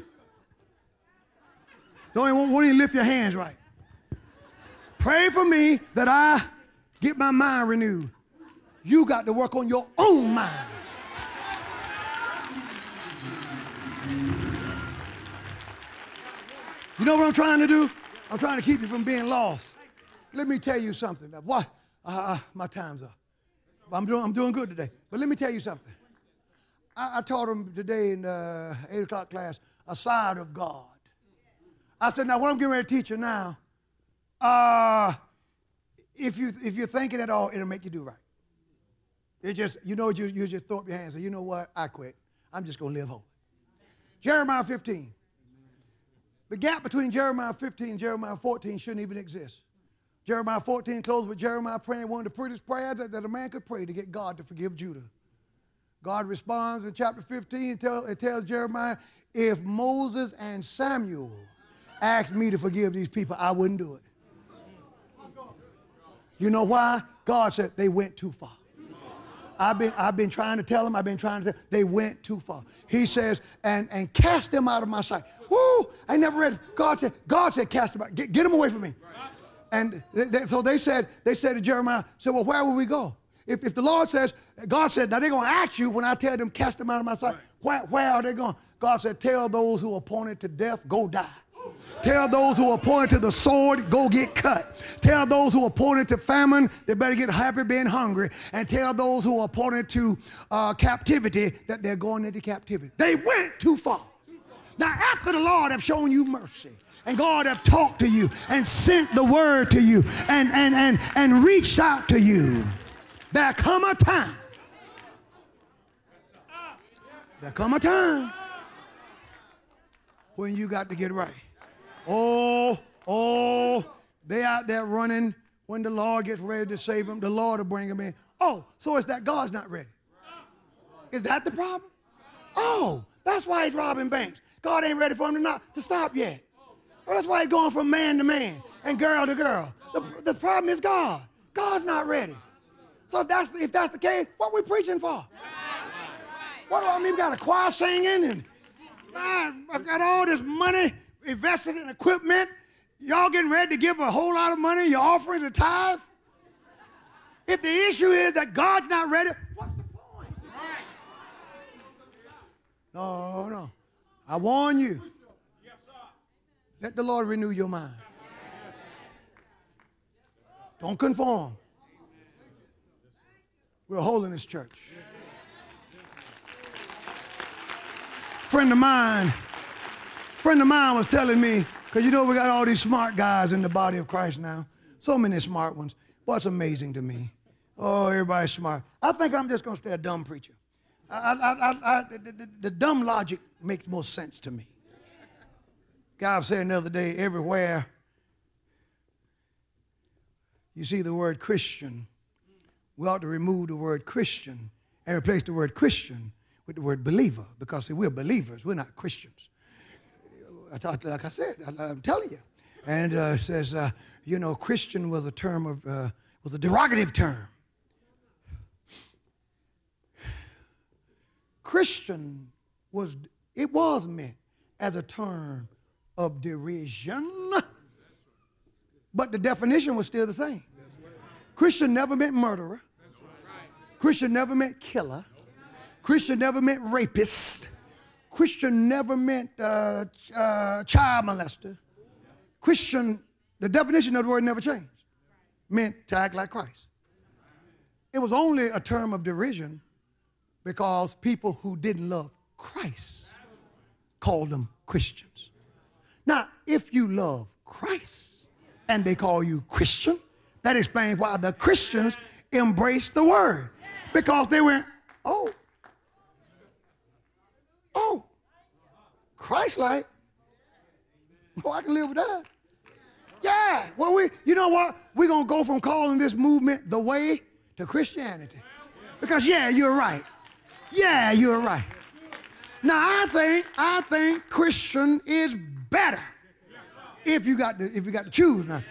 Don't even, won't even lift your hands right. Pray for me that I get my mind renewed. You got to work on your own mind. You know what I'm trying to do? I'm trying to keep you from being lost. Let me tell you something. What? Uh, uh, my time's up. I'm doing, I'm doing good today. But let me tell you something. I, I taught them today in the 8 o'clock class a side of God. I said, now what I'm getting ready to teach you now, uh, if, you, if you're thinking at all, it'll make you do right. It just, you know, you, you just throw up your hands and you know what? I quit. I'm just going to live holy. Jeremiah 15. The gap between Jeremiah 15 and Jeremiah 14 shouldn't even exist. Jeremiah 14 closed with Jeremiah praying one of the prettiest prayers that, that a man could pray to get God to forgive Judah. God responds in chapter 15, tell, it tells Jeremiah, if Moses and Samuel asked me to forgive these people, I wouldn't do it. You know why? God said they went too far. I've been, I've been trying to tell them, I've been trying to tell them, they went too far. He says, and, and cast them out of my sight. Woo! I never read, God said, God said, cast them out, get, get them away from me. And they, they, so they said, they said to Jeremiah, said, well, where will we go? If, if the Lord says, God said, now they're going to ask you when I tell them, cast them out of my sight, where, where are they going? God said, tell those who are appointed to death, go die. Tell those who are appointed to the sword, go get cut. Tell those who are appointed to famine, they better get happy being hungry. And tell those who are appointed to uh, captivity that they're going into captivity. They went too far. Now, after the Lord have shown you mercy, and God have talked to you and sent the word to you and, and, and, and reached out to you, there come a time. There come a time when you got to get right. Oh, oh, they out there running. When the Lord gets ready to save them, the Lord will bring them in. Oh, so it's that God's not ready. Is that the problem? Oh, that's why he's robbing banks. God ain't ready for him to not to stop yet. Well, that's why he's going from man to man and girl to girl. The, the problem is God. God's not ready. So if that's if that's the case, what are we preaching for? What do I mean? We got a choir singing and man, I got all this money invested in equipment. Y'all getting ready to give a whole lot of money, your offering the tithe. If the issue is that God's not ready, what's the point? No, no. I warn you. Let the Lord renew your mind. Don't conform. We're a holiness church. Friend of mine, friend of mine was telling me, because you know we got all these smart guys in the body of Christ now. So many smart ones. What's amazing to me? Oh, everybody's smart. I think I'm just going to stay a dumb preacher. I, I, I, the, the, the dumb logic makes more sense to me. God said the other day, everywhere you see the word Christian, we ought to remove the word Christian and replace the word Christian with the word believer because see, we're believers, we're not Christians. Like I said, I, am telling you. And uh, it says, uh, you know, Christian was a term of, uh, was a derogative term. Christian was, it was meant as a term of derision, but the definition was still the same. Christian never meant murderer. Christian never meant killer. Christian never meant rapist. Christian never meant uh, uh, child molester. Christian, the definition of the word never changed. Meant to act like Christ. It was only a term of derision because people who didn't love Christ called them Christians. Now, if you love Christ and they call you Christian, that explains why the Christians embraced the word. Because they went, oh, oh, Christ like. Oh, I can live with that. Yeah. Well, we, you know what? We're going to go from calling this movement the way to Christianity. Because, yeah, you're right. Yeah, you're right. Now, I think, I think Christian is better if you got to, if you got to choose. Now,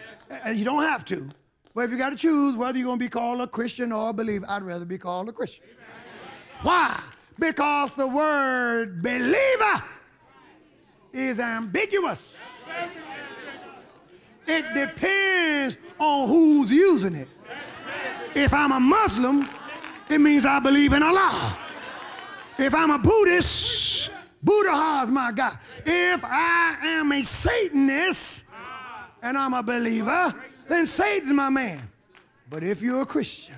uh, you don't have to, but if you got to choose whether you're going to be called a Christian or a believer, I'd rather be called a Christian. Why? Because the word believer is ambiguous. It depends on who's using it. If I'm a Muslim, it means I believe in Allah. If I'm a Buddhist, Buddha is my God. If I am a Satanist and I'm a believer, then Satan's my man. But if you're a Christian,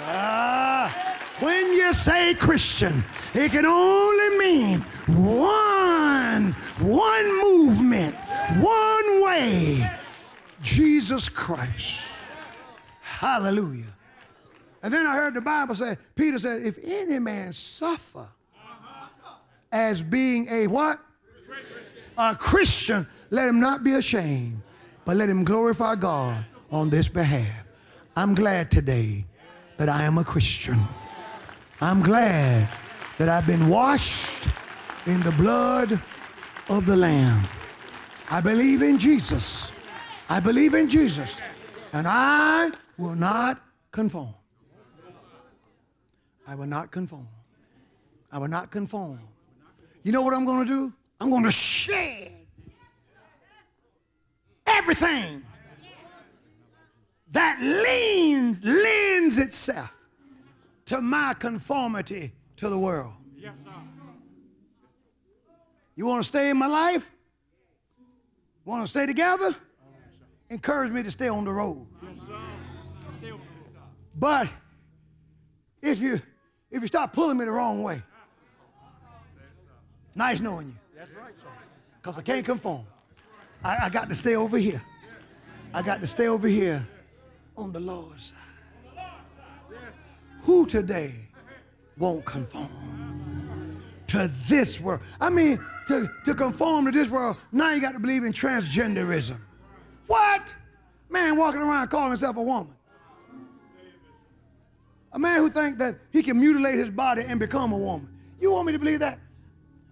ah, when you say Christian, it can only mean one, one movement, one way. Jesus Christ. Hallelujah. And then I heard the Bible say, Peter said, if any man suffer as being a what? A Christian, let him not be ashamed, but let him glorify God on this behalf. I'm glad today that I am a Christian. I'm glad that I've been washed in the blood of the Lamb. I believe in Jesus. I believe in Jesus. And I will not conform. I will not conform. I will not conform. You know what I'm going to do? I'm going to shed everything that leans, lends itself to my conformity to the world. Yes, sir. You want to stay in my life? Want to stay together? Encourage me to stay on the road. But if you if you start pulling me the wrong way, nice knowing you. Because I can't conform. I, I got to stay over here. I got to stay over here on the Lord's side. Who today won't conform to this world? I mean, to, to conform to this world, now you got to believe in transgenderism. What? Man walking around calling himself a woman. A man who thinks that he can mutilate his body and become a woman. You want me to believe that?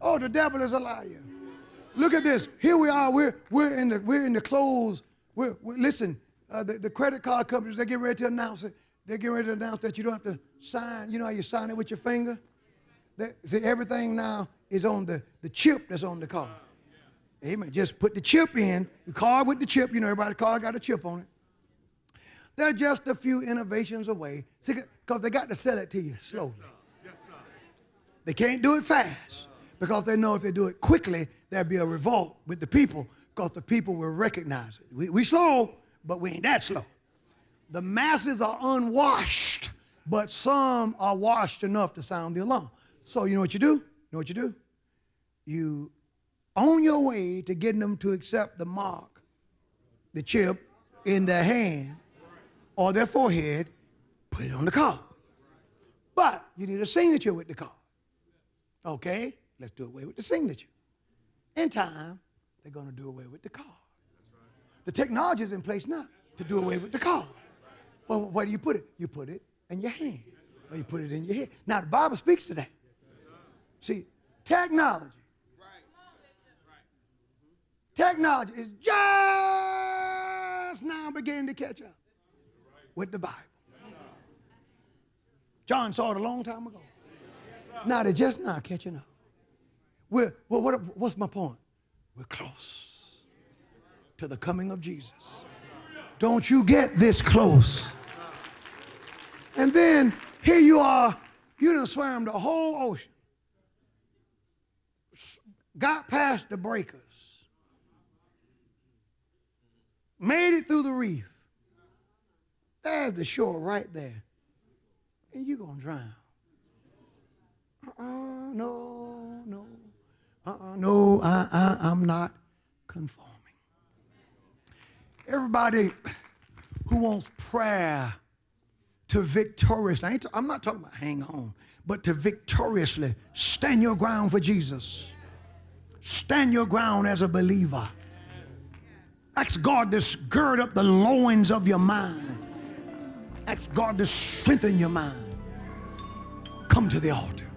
Oh, the devil is a liar. Look at this. Here we are. We're, we're, in, the, we're in the clothes. We're, we're listen, uh, the, the credit card companies, they get ready to announce it. They're getting ready to announce that you don't have to sign. You know how you sign it with your finger? They, see, everything now is on the, the chip that's on the card. Amen. Just put the chip in, the card with the chip. You know, everybody's car got a chip on it. They're just a few innovations away because they got to sell it to you slowly. They can't do it fast because they know if they do it quickly, there'll be a revolt with the people because the people will recognize it. We, we slow, but we ain't that slow. The masses are unwashed, but some are washed enough to sound the alarm. So you know what you do? You know what you do? You on your way to getting them to accept the mark, the chip in their hand or their forehead, put it on the card. But you need a signature with the card. Okay, let's do away with the signature. In time, they're going to do away with the card. The technology is in place now to do away with the card. Well, where do you put it? You put it in your hand, or you put it in your head. Now, the Bible speaks to that. See, technology. Technology is just now beginning to catch up with the Bible. John saw it a long time ago. Now they're just now catching up. We're, well, what, what's my point? We're close to the coming of Jesus. Don't you get this close. And then here you are, you done swam the whole ocean, got past the breakers, made it through the reef. There's the shore right there. And you're going to drown. Uh-uh, no, no. Uh-uh, no, I, I, I'm not conforming. Everybody who wants prayer to victoriously, I am not talking about hang on, but to victoriously stand your ground for Jesus. Stand your ground as a believer. Ask God to gird up the loins of your mind. Ask God to strengthen your mind. Come to the altar.